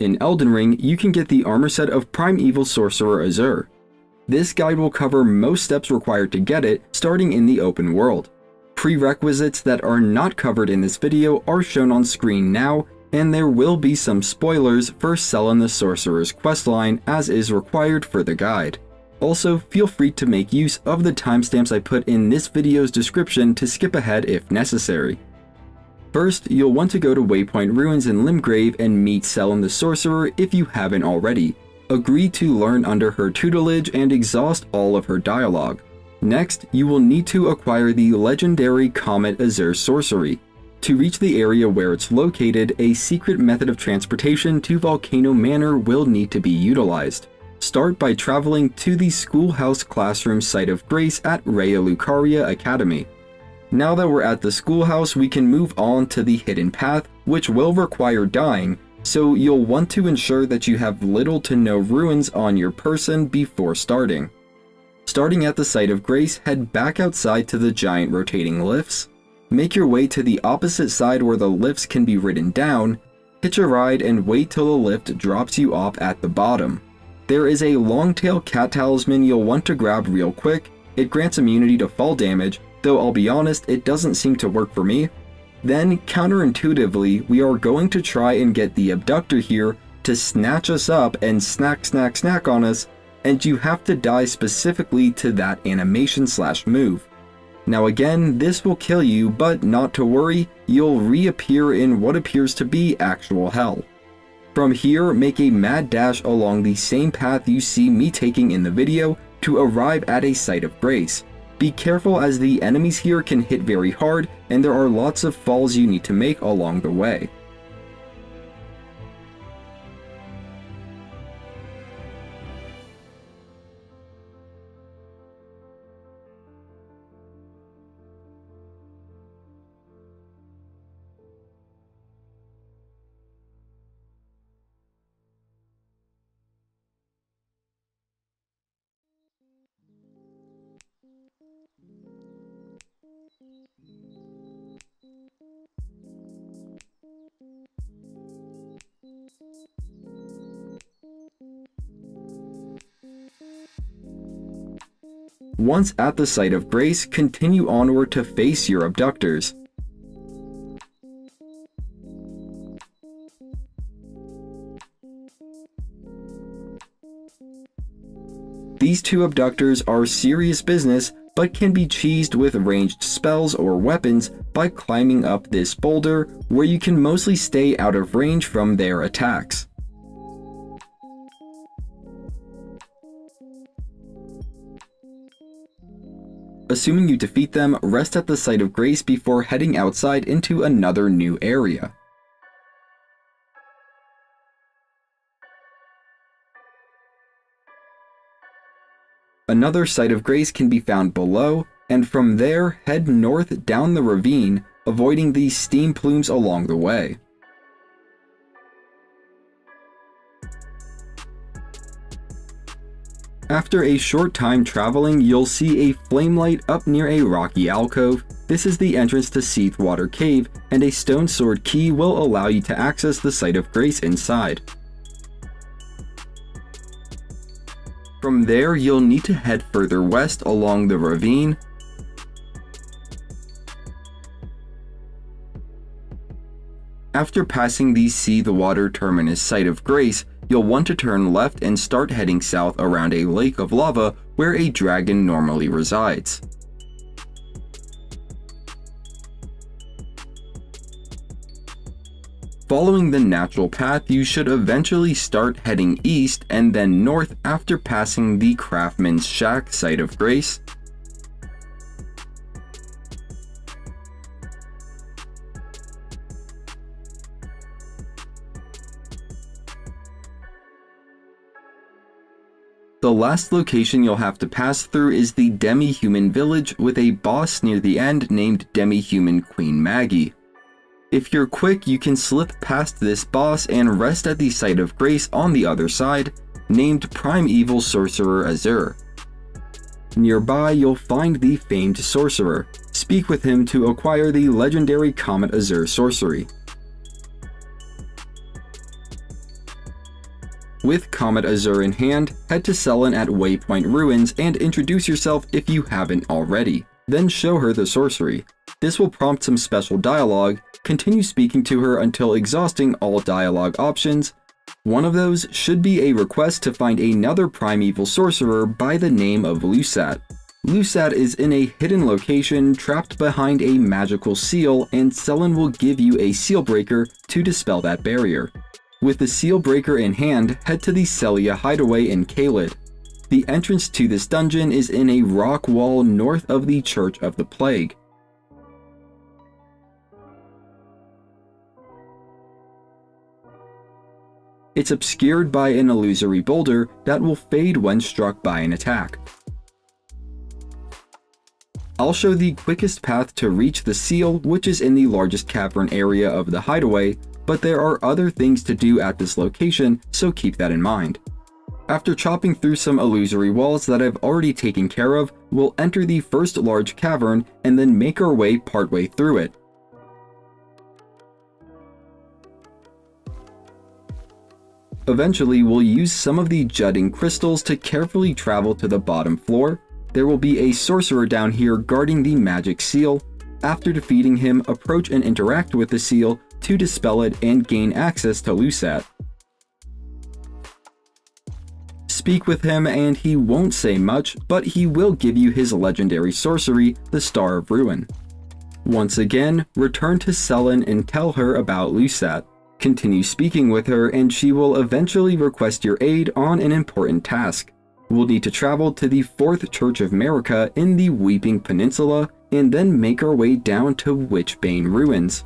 In Elden Ring, you can get the armor set of Primeval Sorcerer Azur. This guide will cover most steps required to get it, starting in the open world. Prerequisites that are not covered in this video are shown on screen now, and there will be some spoilers for Sellen the Sorcerer's questline as is required for the guide. Also, feel free to make use of the timestamps I put in this video's description to skip ahead if necessary. First, you'll want to go to Waypoint Ruins in Limgrave and meet Sellen the Sorcerer if you haven't already. Agree to learn under her tutelage and exhaust all of her dialogue. Next, you will need to acquire the legendary Comet Azur Sorcery. To reach the area where it's located, a secret method of transportation to Volcano Manor will need to be utilized. Start by traveling to the Schoolhouse Classroom Site of Grace at Raya Lucaria Academy. Now that we're at the schoolhouse, we can move on to the hidden path, which will require dying, so you'll want to ensure that you have little to no runes on your person before starting. Starting at the site of Grace, head back outside to the giant rotating lifts, make your way to the opposite side where the lifts can be ridden down, hitch a ride and wait till the lift drops you off at the bottom. There is a long-tail cat talisman you'll want to grab real quick. It grants immunity to fall damage, though I'll be honest, it doesn't seem to work for me. Then, counterintuitively, we are going to try and get the abductor here to snatch us up and snack snack snack on us, and you have to die specifically to that animation slash move. Now again, this will kill you, but not to worry, you'll reappear in what appears to be actual hell. From here, make a mad dash along the same path you see me taking in the video to arrive at a site of grace. Be careful as the enemies here can hit very hard and there are lots of falls you need to make along the way. Once at the site of grace, continue onward to face your abductors. These two abductors are serious business, but can be cheesed with ranged spells or weapons by climbing up this boulder, where you can mostly stay out of range from their attacks. Assuming you defeat them, rest at the site of grace before heading outside into another new area. Another site of grace can be found below, and from there head north down the ravine, avoiding the steam plumes along the way. After a short time traveling, you'll see a flame light up near a rocky alcove. This is the entrance to Seethewater Cave, and a stone sword key will allow you to access the site of grace inside. From there, you'll need to head further west along the ravine, After passing the Seethewater Terminus site of Grace, you'll want to turn left and start heading south around a lake of lava where a dragon normally resides. Following the natural path, you should eventually start heading east and then north after passing the Craftsman's Shack site of Grace, The last location you'll have to pass through is the Demi-Human village with a boss near the end named Demi-Human Queen Maggie. If you're quick, you can slip past this boss and rest at the site of grace on the other side, named Primeval Sorcerer Azur. Nearby, you'll find the famed sorcerer. Speak with him to acquire the legendary Comet Azur sorcery. With Comet Azur in hand, head to Sellen at Waypoint Ruins and introduce yourself if you haven't already. Then show her the sorcery. This will prompt some special dialogue, continue speaking to her until exhausting all dialogue options. One of those should be a request to find another primeval sorcerer by the name of Lusat. Lusat is in a hidden location trapped behind a magical seal and Sellen will give you a seal breaker to dispel that barrier. With the seal breaker in hand, head to the Sellia hideaway in Caelid. The entrance to this dungeon is in a rock wall north of the Church of the Plague. It's obscured by an illusory boulder that will fade when struck by an attack. I'll show the quickest path to reach the seal, which is in the largest cavern area of the hideaway, but there are other things to do at this location, so keep that in mind. After chopping through some illusory walls that I've already taken care of, we'll enter the first large cavern and then make our way partway through it. Eventually, we'll use some of the jutting crystals to carefully travel to the bottom floor. There will be a sorcerer down here guarding the magic seal. After defeating him, approach and interact with the seal to dispel it and gain access to Lusat. Speak with him and he won't say much, but he will give you his legendary sorcery, the Star of Ruin. Once again, return to Sellen and tell her about Lusat. Continue speaking with her and she will eventually request your aid on an important task. We'll need to travel to the 4th Church of Marika in the Weeping Peninsula and then make our way down to Witchbane Ruins.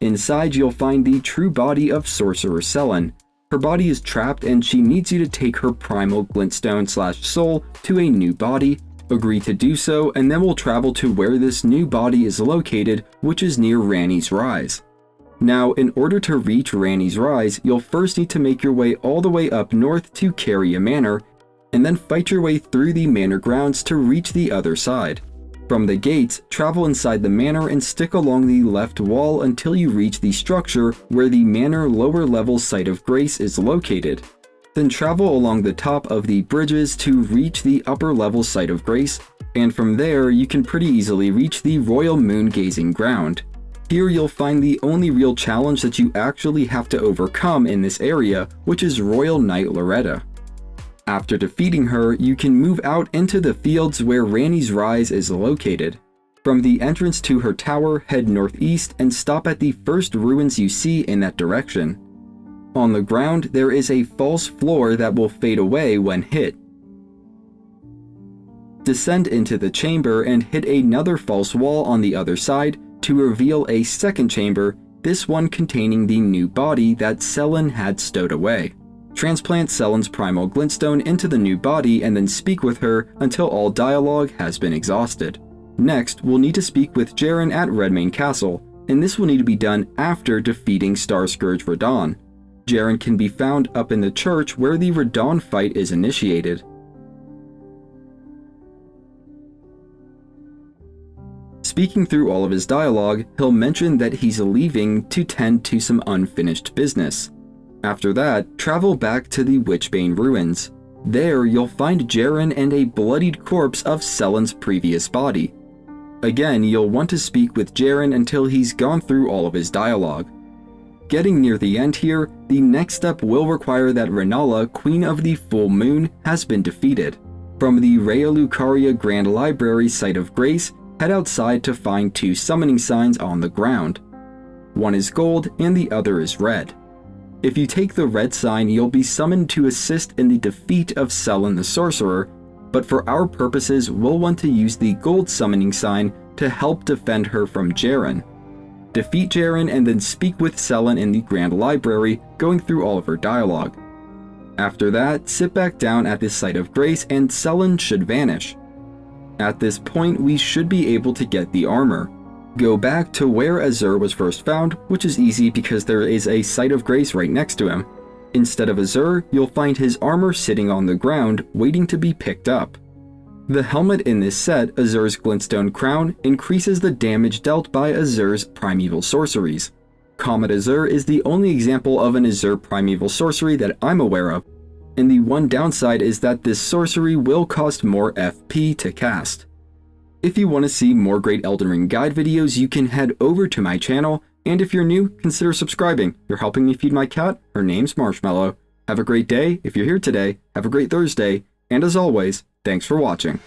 Inside you'll find the true body of Sorcerer Sellen. Her body is trapped and she needs you to take her primal glintstone slash soul to a new body. Agree to do so and then we'll travel to where this new body is located which is near Ranni's Rise. Now, in order to reach Ranni's Rise, you'll first need to make your way all the way up north to Caria Manor, and then fight your way through the manor grounds to reach the other side. From the gates, travel inside the manor and stick along the left wall until you reach the structure where the manor lower level site of grace is located. Then travel along the top of the bridges to reach the upper level site of grace, and from there you can pretty easily reach the royal moon gazing ground. Here you'll find the only real challenge that you actually have to overcome in this area, which is Royal Knight Loretta. After defeating her, you can move out into the fields where Ranni's Rise is located. From the entrance to her tower, head northeast and stop at the first ruins you see in that direction. On the ground, there is a false floor that will fade away when hit. Descend into the chamber and hit another false wall on the other side to reveal a second chamber, this one containing the new body that Sellen had stowed away. Transplant Sellen's primal glintstone into the new body and then speak with her until all dialogue has been exhausted. Next, we'll need to speak with Jerren at Redmane Castle, and this will need to be done after defeating Starscourge Radahn. Jerren can be found up in the church where the Radahn fight is initiated. Speaking through all of his dialogue, he'll mention that he's leaving to tend to some unfinished business. After that, travel back to the Witchbane ruins. There, you'll find Jerren and a bloodied corpse of Sellen's previous body. Again, you'll want to speak with Jerren until he's gone through all of his dialogue. Getting near the end here, the next step will require that Rennala, Queen of the Full Moon, has been defeated. From the Raya Lucaria Grand Library Site of Grace, head outside to find two summoning signs on the ground. One is gold and the other is red. If you take the red sign, you'll be summoned to assist in the defeat of Sellen the Sorcerer, but for our purposes, we'll want to use the gold summoning sign to help defend her from Jerren. Defeat Jerren and then speak with Sellen in the Grand Library, going through all of her dialogue. After that, sit back down at the site of grace and Sellen should vanish. At this point, we should be able to get the armor. Go back to where Azur was first found, which is easy because there is a site of grace right next to him. Instead of Azur, you'll find his armor sitting on the ground, waiting to be picked up. The helmet in this set, Azur's Glintstone Crown, increases the damage dealt by Azur's primeval sorceries. Comet Azur is the only example of an Azur primeval sorcery that I'm aware of, and the one downside is that this sorcery will cost more FP to cast. If you want to see more great Elden Ring guide videos, you can head over to my channel, and if you're new, consider subscribing. You're helping me feed my cat, her name's Marshmallow. Have a great day if you're here today, have a great Thursday, and as always, thanks for watching.